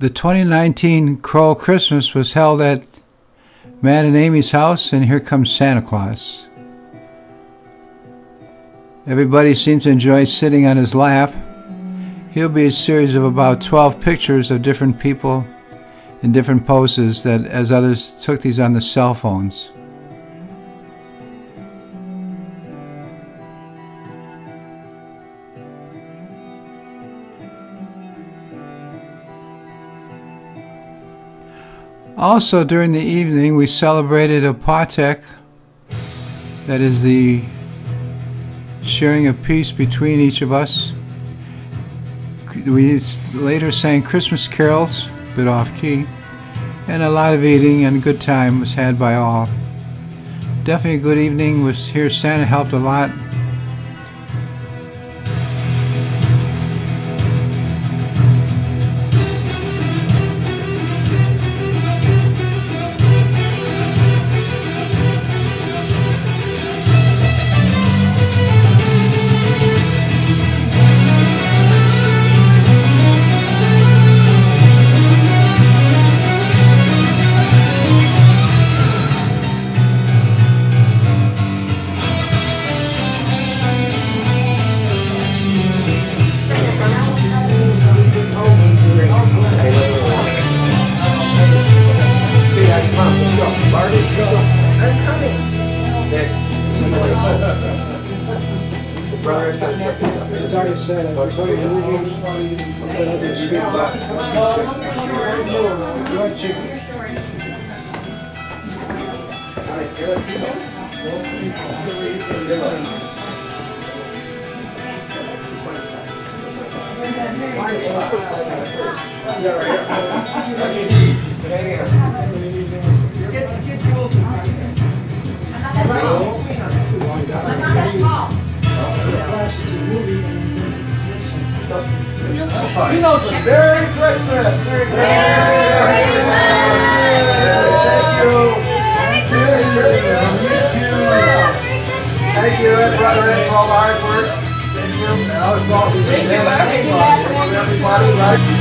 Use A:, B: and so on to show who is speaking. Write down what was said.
A: The 2019 Krol Christmas was held at Matt and Amy's house, and here comes Santa Claus. Everybody seems to enjoy sitting on his lap. He'll be a series of about 12 pictures of different people in different poses that as others took these on the cell phones. Also, during the evening, we celebrated Opłatek, that is the sharing of peace between each of us. We later sang Christmas carols, a bit off key, and a lot of eating and a good time was had by all. Definitely a good evening. Was here. Santa helped a lot.
B: Brother, it's gonna set this up.
C: It's already said, I'm sorry, you're leaving. But I'll
B: He knows what. Merry Christmas. Merry Christmas. Thank you. Merry Christmas. You. Thank you, Ed, brother Ed, for all the hard work. Thank you. Was awesome. Thank you, everybody.